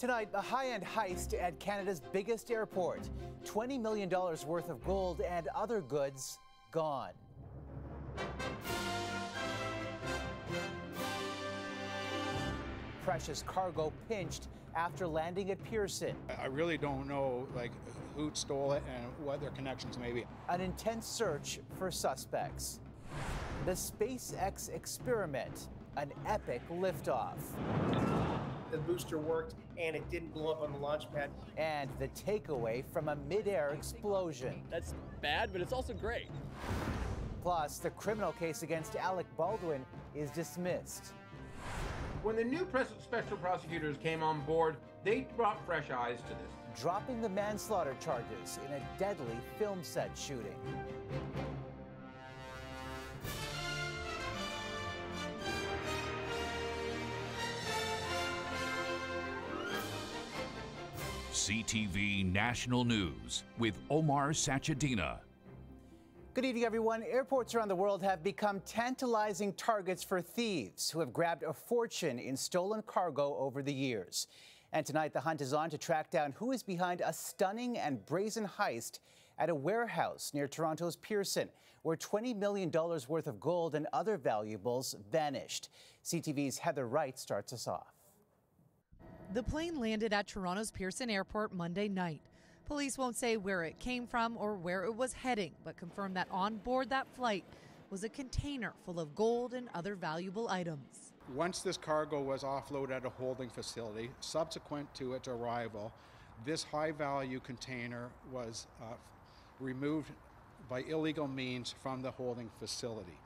Tonight, a high end heist at Canada's biggest airport. $20 million worth of gold and other goods gone. Precious cargo pinched after landing at Pearson. I really don't know like who stole it and what their connections may be. An intense search for suspects. The SpaceX experiment, an epic liftoff. The booster worked and it didn't blow up on the launch pad. And the takeaway from a midair explosion. That's bad, but it's also great. Plus, the criminal case against Alec Baldwin is dismissed. When the new special prosecutors came on board, they brought fresh eyes to this. Dropping the manslaughter charges in a deadly film set shooting. CTV National News with Omar Sachedina. Good evening, everyone. Airports around the world have become tantalizing targets for thieves who have grabbed a fortune in stolen cargo over the years. And tonight, the hunt is on to track down who is behind a stunning and brazen heist at a warehouse near Toronto's Pearson, where $20 million worth of gold and other valuables vanished. CTV's Heather Wright starts us off. The plane landed at Toronto's Pearson Airport Monday night. Police won't say where it came from or where it was heading, but confirmed that on board that flight was a container full of gold and other valuable items. Once this cargo was offloaded at a holding facility, subsequent to its arrival, this high value container was uh, removed by illegal means from the holding facility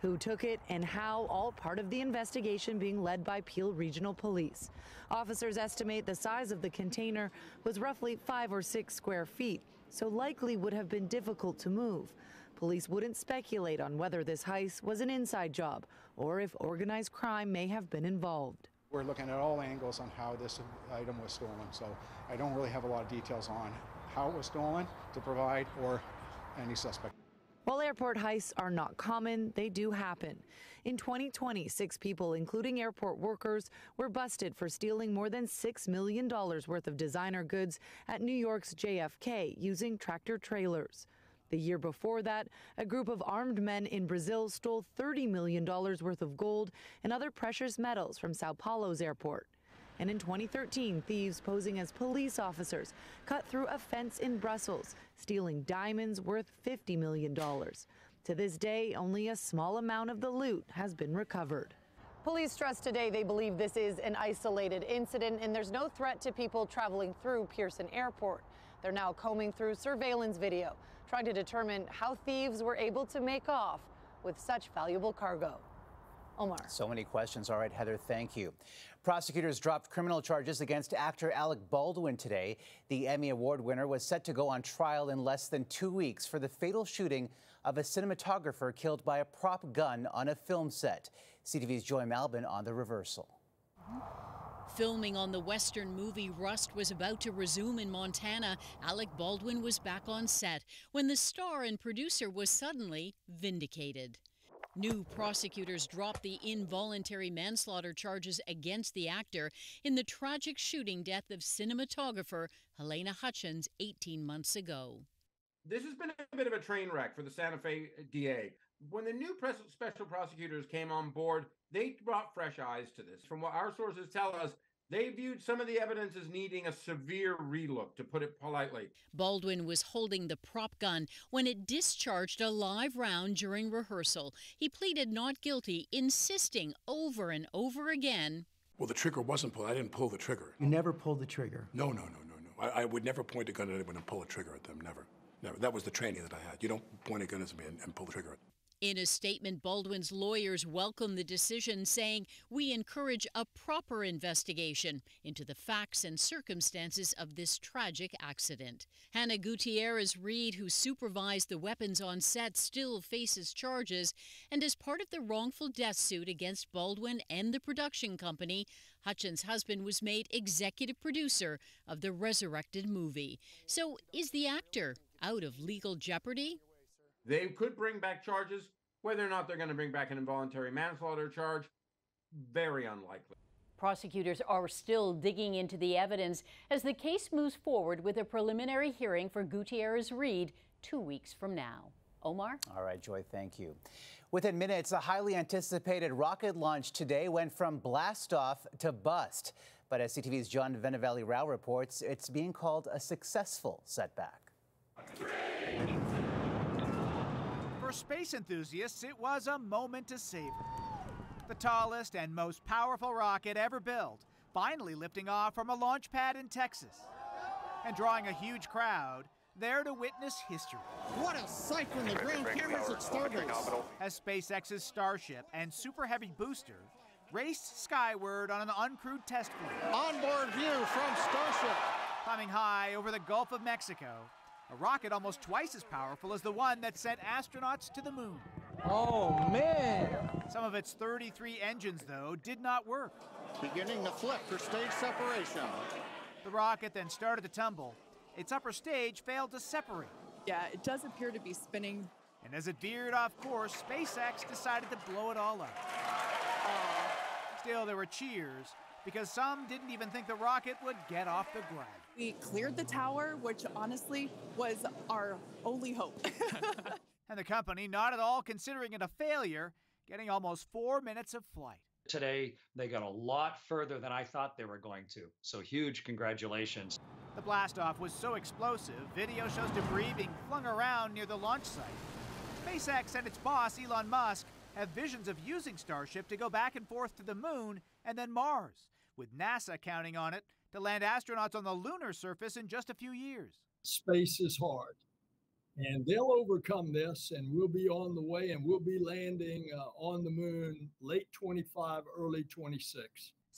who took it and how, all part of the investigation being led by Peel Regional Police. Officers estimate the size of the container was roughly five or six square feet, so likely would have been difficult to move. Police wouldn't speculate on whether this heist was an inside job or if organized crime may have been involved. We're looking at all angles on how this item was stolen, so I don't really have a lot of details on how it was stolen to provide or any suspect. While airport heists are not common, they do happen. In 2020, six people, including airport workers, were busted for stealing more than $6 million worth of designer goods at New York's JFK using tractor trailers. The year before that, a group of armed men in Brazil stole $30 million worth of gold and other precious metals from Sao Paulo's airport. And in 2013, thieves posing as police officers cut through a fence in Brussels, stealing diamonds worth $50 million. To this day, only a small amount of the loot has been recovered. Police stress today they believe this is an isolated incident and there's no threat to people traveling through Pearson Airport. They're now combing through surveillance video, trying to determine how thieves were able to make off with such valuable cargo. Omar. So many questions. All right, Heather, thank you. Prosecutors dropped criminal charges against actor Alec Baldwin today. The Emmy Award winner was set to go on trial in less than two weeks for the fatal shooting of a cinematographer killed by a prop gun on a film set. CTV's Joy Malbon on the reversal. Filming on the Western movie Rust was about to resume in Montana. Alec Baldwin was back on set when the star and producer was suddenly vindicated. New prosecutors dropped the involuntary manslaughter charges against the actor in the tragic shooting death of cinematographer Halyna Hutchins 18 months ago. This has been a bit of a train wreck for the Santa Fe uh, DA. When the new special prosecutors came on board, they brought fresh eyes to this. From what our sources tell us, they viewed some of the evidence as needing a severe relook, to put it politely. Baldwin was holding the prop gun when it discharged a live round during rehearsal. He pleaded not guilty, insisting over and over again. Well, the trigger wasn't pulled. I didn't pull the trigger. You never pulled the trigger? No, no, no, no, no. I, I would never point a gun at anyone and pull a trigger at them. Never. Never. That was the training that I had. You don't point a gun at me and, and pull the trigger. In a statement, Baldwin's lawyers welcomed the decision, saying, We encourage a proper investigation into the facts and circumstances of this tragic accident. Hannah Gutierrez Reed, who supervised the weapons on set, still faces charges. And as part of the wrongful death suit against Baldwin and the production company, Hutchins' husband was made executive producer of the resurrected movie. So is the actor out of legal jeopardy? They could bring back charges. Whether or not they're going to bring back an involuntary manslaughter charge, very unlikely. Prosecutors are still digging into the evidence as the case moves forward with a preliminary hearing for Gutierrez Reed two weeks from now. Omar? All right, Joy, thank you. Within minutes, a highly anticipated rocket launch today went from blast off to bust. But as CTV's John Vennavally Rao reports, it's being called a successful setback. For space enthusiasts, it was a moment to savor. The tallest and most powerful rocket ever built, finally lifting off from a launch pad in Texas and drawing a huge crowd there to witness history. What a sight from the ground cameras at Starbase! As SpaceX's Starship and Super Heavy booster raced skyward on an uncrewed test flight. Onboard view from Starship. Climbing high over the Gulf of Mexico, a rocket almost twice as powerful as the one that sent astronauts to the moon. Oh, man! Some of its 33 engines, though, did not work. Beginning the flip for stage separation. The rocket then started to tumble. Its upper stage failed to separate. Yeah, it does appear to be spinning. And as it veered off course, SpaceX decided to blow it all up. Still, there were cheers because some didn't even think the rocket would get off the ground. We cleared the tower, which honestly was our only hope. and the company, not at all considering it a failure, getting almost four minutes of flight. Today, they got a lot further than I thought they were going to. So, huge congratulations. The blastoff was so explosive, video shows debris being flung around near the launch site. SpaceX and its boss, Elon Musk, have visions of using Starship to go back and forth to the moon and then Mars, with NASA counting on it to land astronauts on the lunar surface in just a few years. Space is hard, and they'll overcome this, and we'll be on the way, and we'll be landing uh, on the moon late 25, early 26.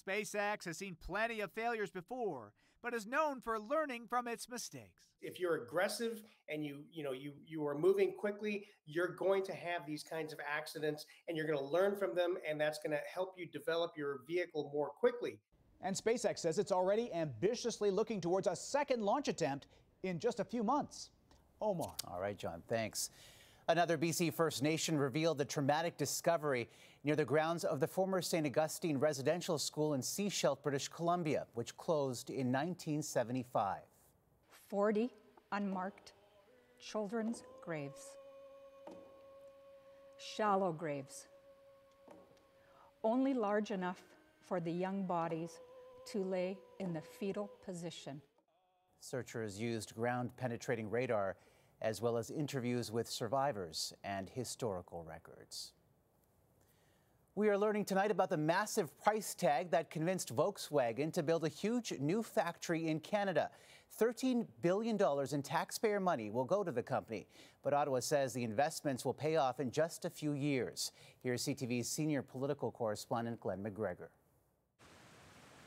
SpaceX has seen plenty of failures before, but is known for learning from its mistakes. If you're aggressive and you you know you you are moving quickly, you're going to have these kinds of accidents and you're going to learn from them and that's going to help you develop your vehicle more quickly. And SpaceX says it's already ambitiously looking towards a second launch attempt in just a few months. Omar. All right, John, thanks. Another BC First Nation revealed the traumatic discovery near the grounds of the former St. Augustine Residential School in Sechelt, British Columbia, which closed in 1975. 40 unmarked children's graves, shallow graves, only large enough for the young bodies to lay in the fetal position. Searchers used ground penetrating radar as well as interviews with survivors and historical records. We are learning tonight about the massive price tag that convinced Volkswagen to build a huge new factory in Canada. $13 billion in taxpayer money will go to the company, but Ottawa says the investments will pay off in just a few years. Here's CTV's senior political correspondent Glen McGregor.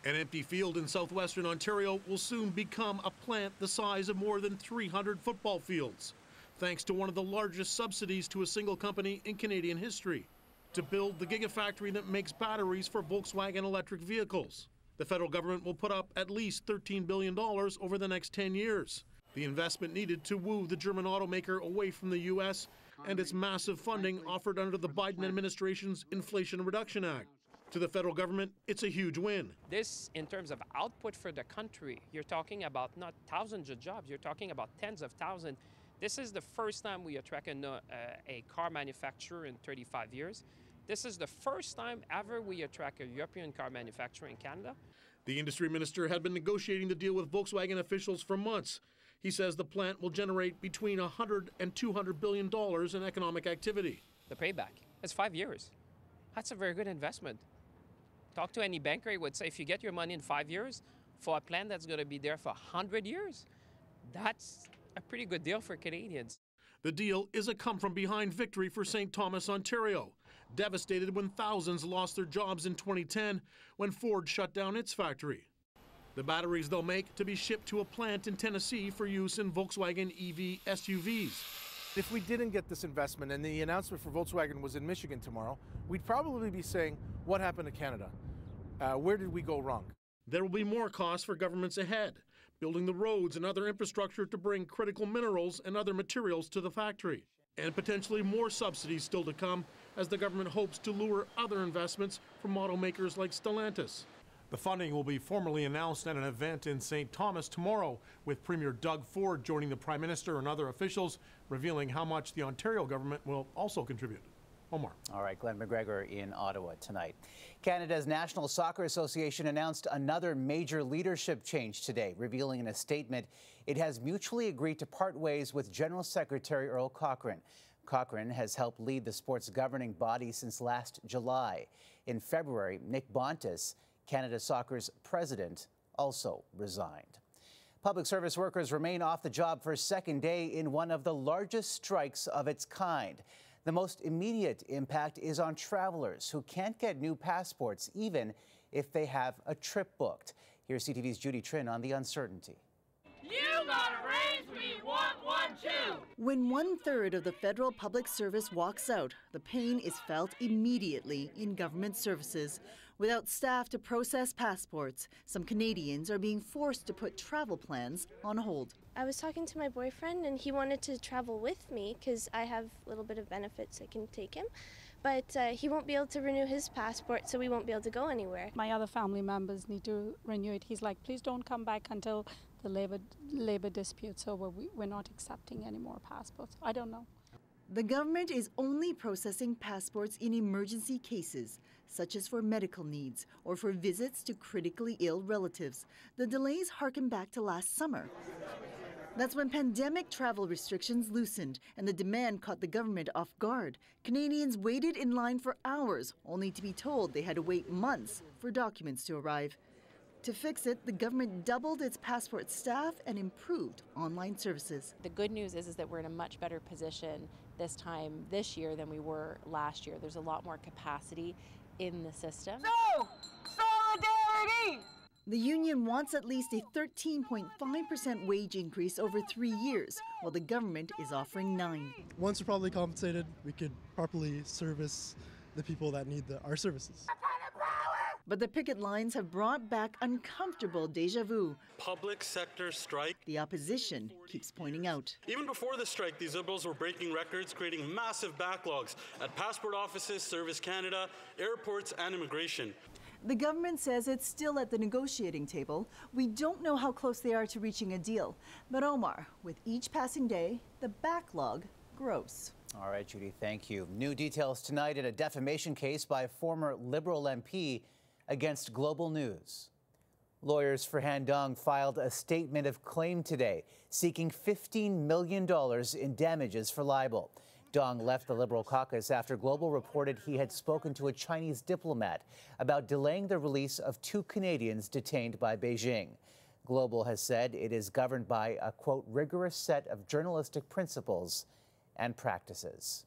An empty field in southwestern Ontario will soon become a plant the size of more than 300 football fields, thanks to one of the largest subsidies to a single company in Canadian history to build the gigafactory that makes batteries for Volkswagen electric vehicles. The federal government will put up at least $13 billion over the next 10 years. The investment needed to woo the German automaker away from the U.S. and its massive funding offered under the Biden administration's Inflation Reduction Act. To the federal government, it's a huge win. This, in terms of output for the country, you're talking about not thousands of jobs, you're talking about tens of thousands. This is the first time we attract a, uh, a car manufacturer in 35 years. This is the first time ever we attract a European car manufacturer in Canada. The industry minister had been negotiating the deal with Volkswagen officials for months. He says the plant will generate between 100 and 200 billion dollars in economic activity. The payback is five years. That's a very good investment. Talk to any banker, he would say if you get your money in five years for a plant that's going to be there for 100 years, that's a pretty good deal for Canadians. The deal is a come from behind victory for St. Thomas, Ontario, devastated when thousands lost their jobs in 2010 when Ford shut down its factory. The batteries they'll make to be shipped to a plant in Tennessee for use in Volkswagen EV SUVs. If we didn't get this investment and the announcement for Volkswagen was in Michigan tomorrow, we'd probably be saying, What happened to Canada? Uh, where did we go wrong? There will be more costs for governments ahead, building the roads and other infrastructure to bring critical minerals and other materials to the factory, and potentially more subsidies still to come as the government hopes to lure other investments from automakers like Stellantis. The funding will be formally announced at an event in St. Thomas tomorrow, with Premier Doug Ford joining the Prime Minister and other officials, revealing how much the Ontario government will also contribute. Omar. All right, Glen McGregor in Ottawa tonight. Canada's National Soccer Association announced another major leadership change today, revealing in a statement it has mutually agreed to part ways with General Secretary Earl Cochrane. Cochrane has helped lead the sport's governing body since last July. In February, Nick Bontis, Canada Soccer's president, also resigned. Public service workers remain off the job for a second day in one of the largest strikes of its kind. The most immediate impact is on travelers who can't get new passports even if they have a trip booked. Here's CTV's Judy Trinh on the uncertainty. You gotta raise me one, one, two. When one third of the federal public service walks out, the pain is felt immediately in government services. Without staff to process passports, some Canadians are being forced to put travel plans on hold. I was talking to my boyfriend, and he wanted to travel with me because I have a little bit of benefits I can take him. But uh, he won't be able to renew his passport, so we won't be able to go anywhere. My other family members need to renew it. He's like, please don't come back until the labor labor disputes over. We, we're not accepting any more passports. I don't know. The government is only processing passports in emergency cases, such as for medical needs or for visits to critically ill relatives. The delays harken back to last summer. That's when pandemic travel restrictions loosened and the demand caught the government off guard. Canadians waited in line for hours, only to be told they had to wait months for documents to arrive. To fix it, the government doubled its passport staff and improved online services. The good news is, is that we're in a much better position this time this year than we were last year. There's a lot more capacity in the system. So, solidarity! The union wants at least a 13.5% wage increase over three years, while the government is offering nine. Once we're properly compensated, we could properly service the people that need the, our services. But the picket lines have brought back uncomfortable deja vu. Public sector strike. The opposition keeps pointing out. Even before the strike, these liberals were breaking records, creating massive backlogs at passport offices, Service Canada, airports, and immigration. The government says it's still at the negotiating table. We don't know how close they are to reaching a deal. But Omar, with each passing day, the backlog grows. All right, Judy, thank you. New details tonight in a defamation case by a former Liberal MP against Global News. Lawyers for Han Dong filed a statement of claim today, seeking $15 million in damages for libel. Dong left the Liberal caucus after Global reported he had spoken to a Chinese diplomat about delaying the release of two Canadians detained by Beijing. Global has said it is governed by a, quote, rigorous set of journalistic principles and practices.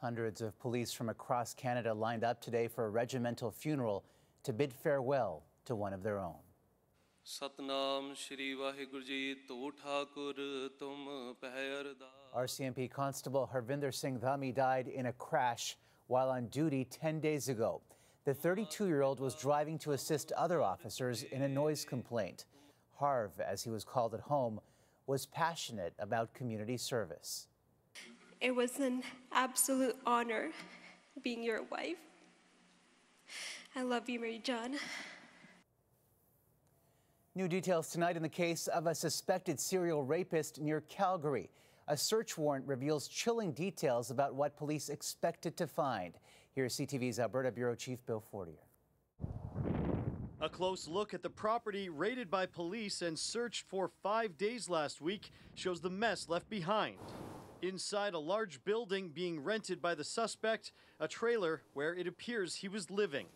Hundreds of police from across Canada lined up today for a regimental funeral to bid farewell to one of their own. RCMP Constable Harvinder Singh Dhami died in a crash while on duty 10 days ago. The 32 year old was driving to assist other officers in a noise complaint. Harv, as he was called at home, was passionate about community service. It was an absolute honor being your wife. I love you, Mary John. New details tonight in the case of a suspected serial rapist near Calgary. A search warrant reveals chilling details about what police expected to find. Here's CTV's Alberta Bureau Chief Bill Fortier. A close look at the property raided by police and searched for five days last week shows the mess left behind. Inside a large building being rented by the suspect, a trailer where it appears he was living.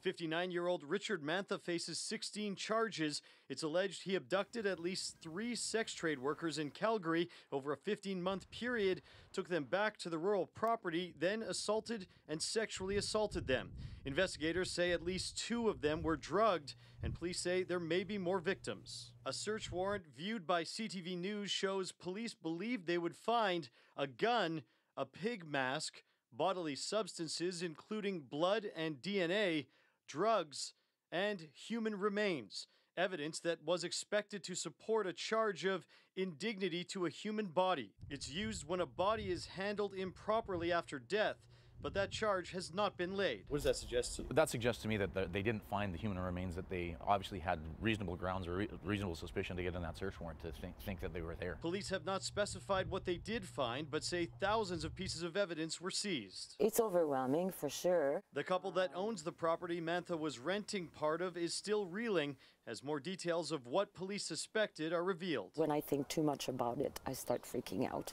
59 year old Richard Mantha faces 16 charges. It's alleged he abducted at least three sex trade workers in Calgary over a 15 month period, took them back to the rural property, then assaulted and sexually assaulted them. Investigators say at least two of them were drugged, and police say there may be more victims. A search warrant viewed by CTV News shows police believed they would find a gun, a pig mask, bodily substances, including blood and DNA drugs, and human remains, evidence that was expected to support a charge of indignity to a human body. It's used when a body is handled improperly after death. But that charge has not been laid. What does that suggest to you? That suggests to me that they didn't find the human remains, that they obviously had reasonable grounds or re reasonable suspicion to get in that search warrant to think, think that they were there. Police have not specified what they did find, but say thousands of pieces of evidence were seized. It's overwhelming for sure. The couple that owns the property Mantha was renting part of is still reeling as more details of what police suspected are revealed. When I think too much about it, I start freaking out.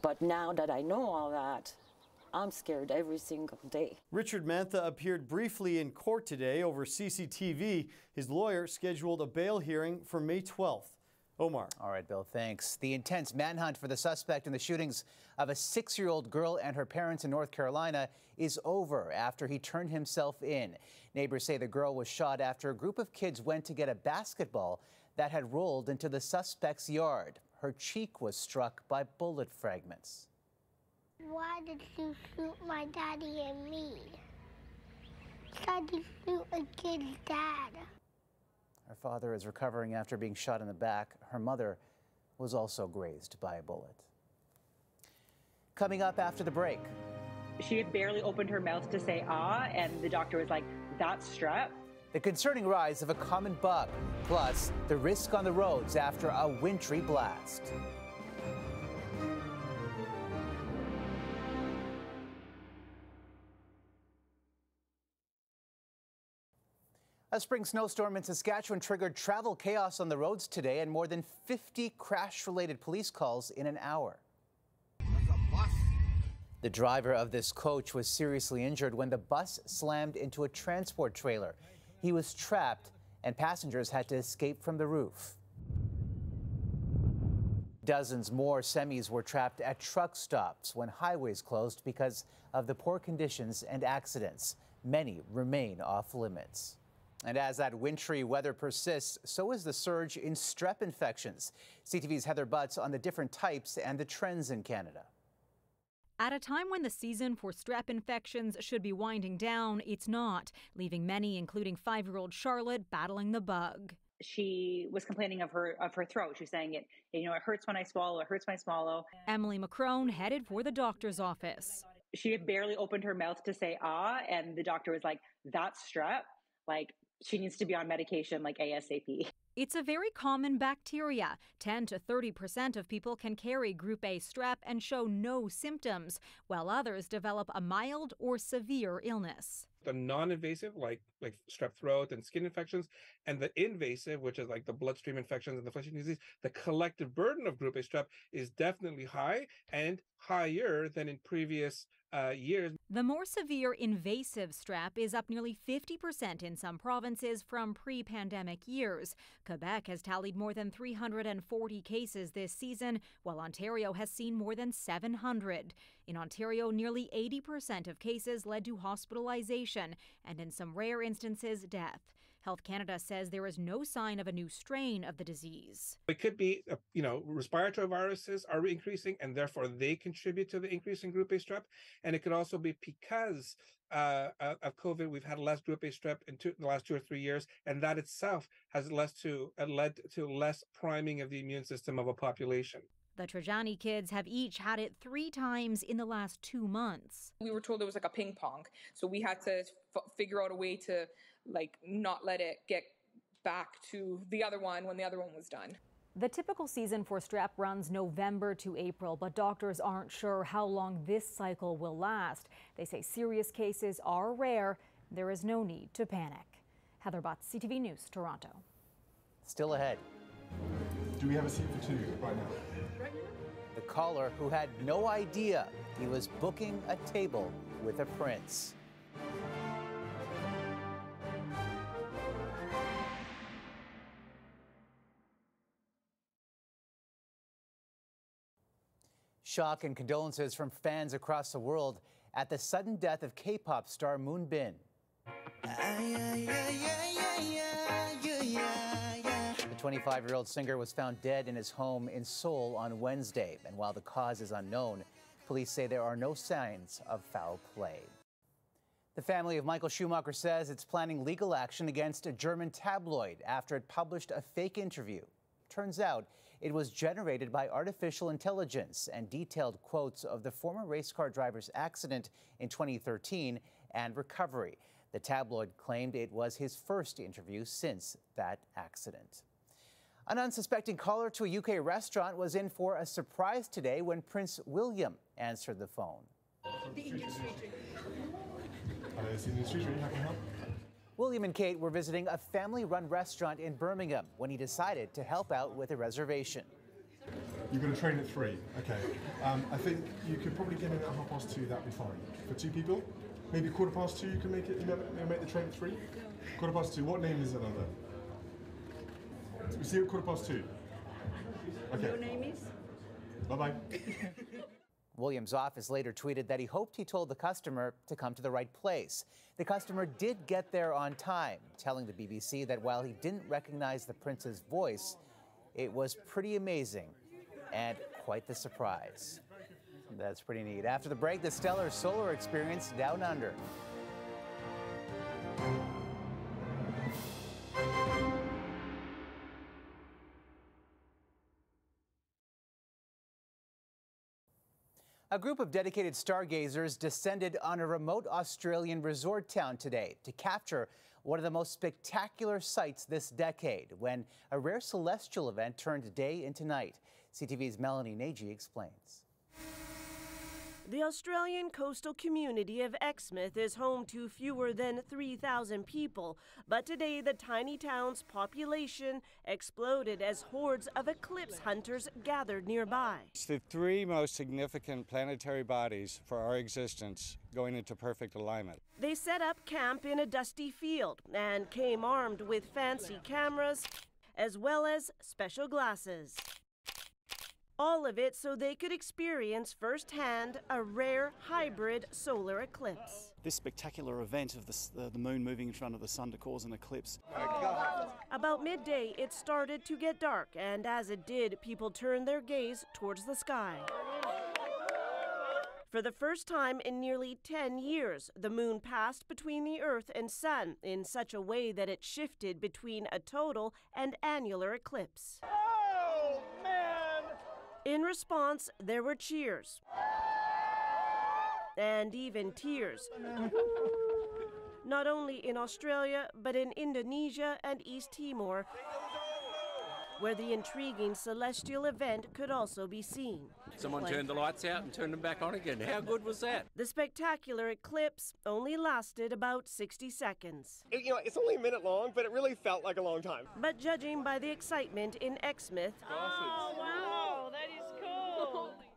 But now that I know all that, I'm scared every single day. Richard Mantha appeared briefly in court today over CCTV. His lawyer scheduled a bail hearing for May 12th. Omar. All right, Bill, thanks. The intense manhunt for the suspect in the shootings of a six year old girl and her parents in North Carolina is over after he turned himself in. Neighbors say the girl was shot after a group of kids went to get a basketball that had rolled into the suspect's yard. Her cheek was struck by bullet fragments. Why did you shoot my daddy and me? Tried to shoot a kid's dad. Her father is recovering after being shot in the back. Her mother was also grazed by a bullet. Coming up after the break. She had barely opened her mouth to say ah, and the doctor was like, that's strep. The concerning rise of a common bug, plus the risk on the roads after a wintry blast. A spring snowstorm in Saskatchewan triggered travel chaos on the roads today and more than 50 crash related police calls in an hour. The driver of this coach was seriously injured when the bus slammed into a transport trailer. He was trapped and passengers had to escape from the roof. Dozens more semis were trapped at truck stops when highways closed because of the poor conditions and accidents. Many remain off limits. And as that wintry weather persists, so is the surge in strep infections. CTV's Heather Butts on the different types and the trends in Canada. At a time when the season for strep infections should be winding down, it's not, leaving many, including five year old Charlotte, battling the bug. She was complaining of her of her throat. She's saying it, you know, it hurts when I swallow, it hurts when I swallow. Emily McCrone headed for the doctor's office. She had barely opened her mouth to say ah, and the doctor was like, That's strep. Like, she needs to be on medication like ASAP. It's a very common bacteria. 10 to 30% of people can carry group A strep and show no symptoms, while others develop a mild or severe illness. The non-invasive, like like strep throat and skin infections, and the invasive, which is like the bloodstream infections and the flesh disease, the collective burden of group A strep is definitely high and higher than in previous uh, years. The more severe invasive strep is up nearly 50% in some provinces from pre pandemic years. Quebec has tallied more than 340 cases this season, while Ontario has seen more than 700. In Ontario, nearly 80% of cases led to hospitalization, and in some rare instances, death. Health Canada says there is no sign of a new strain of the disease. It could be, uh, you know, respiratory viruses are increasing and therefore they contribute to the increase in group A strep. And it could also be because uh, of COVID, we've had less group A strep in, two, in, the last two or three years, and that itself has led to uh, led to less priming of the immune system of a population. The Trajani kids have each had it three times in the last two months. We were told it was like a ping pong, so we had to f- figure out a way to like not let it get back to the other one when the other one was done. The typical season for strep runs November to April, but doctors aren't sure how long this cycle will last. They say serious cases are rare. There is no need to panic. Heather Butts, CTV News, Toronto. Still ahead. Do we have a seat for two right now? The caller who had no idea he was booking a table with a prince. Shock and condolences from fans across the world at the sudden death of K pop star Moonbin. The 25 year old singer was found dead in his home in Seoul on Wednesday, and while the cause is unknown, police say there are no signs of foul play. The family of Michael Schumacher says it's planning legal action against a German tabloid after it published a fake interview Turns out it was generated by artificial intelligence and detailed quotes of the former race car driver's accident in 2013 and recovery. The tabloid claimed it was his first interview since that accident. An unsuspecting caller to a UK restaurant was in for a surprise today when Prince William answered the phone. The William and Kate were visiting a family run restaurant in Birmingham when he decided to help out with a reservation. You're going to train at three. Okay. Um, I think you could probably get in at half past two. That'd be fine for two people. Maybe quarter past two. You can make it. You know, make the train at three. Quarter past two. What name is it under? We see you at quarter past two. Okay. Your name is? Bye bye. Williams' office later tweeted that he hoped he told the customer to come to the right place. The customer did get there on time, telling the BBC that while he didn't recognize the prince's voice, it was pretty amazing and quite the surprise. That's pretty neat. After the break, the stellar solar experience down under. A group of dedicated stargazers descended on a remote Australian resort town today to capture one of the most spectacular sights this decade when a rare celestial event turned day into night. CTV's Melanie Nagy explains. The Australian coastal community of Exmouth is home to fewer than 3,000 people, but today the tiny town's population exploded as hordes of eclipse hunters gathered nearby. It's the three most significant planetary bodies for our existence going into perfect alignment. They set up camp in a dusty field and came armed with fancy cameras as well as special glasses. All of it so they could experience firsthand a rare hybrid solar eclipse. This spectacular event of the, uh, the moon moving in front of the sun to cause an eclipse. About midday, it started to get dark, and as it did, people turned their gaze towards the sky. For the first time in nearly 10 years, the moon passed between the Earth and Sun in such a way that it shifted between a total and annular eclipse. In response, there were cheers and even tears. Not only in Australia, but in Indonesia and East Timor, where the intriguing celestial event could also be seen. Someone turned the lights out and turned them back on again. How good was that? The spectacular eclipse only lasted about 60 seconds. It, you know, it's only a minute long, but it really felt like a long time. But judging by the excitement in Exmouth, Oh, wow, that is cool.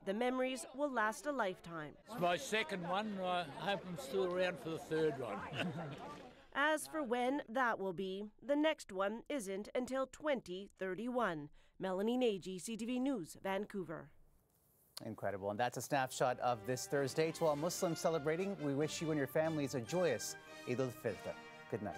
The memories will last a lifetime. It's my second one. I hope I'm still around for the third one. As for when that will be, the next one isn't until 2031. Melanie Nagy, CTV News, Vancouver. Incredible. And that's a snapshot of this Thursday. To all Muslims celebrating, we wish you and your families a joyous Eid al Fitr. Good night.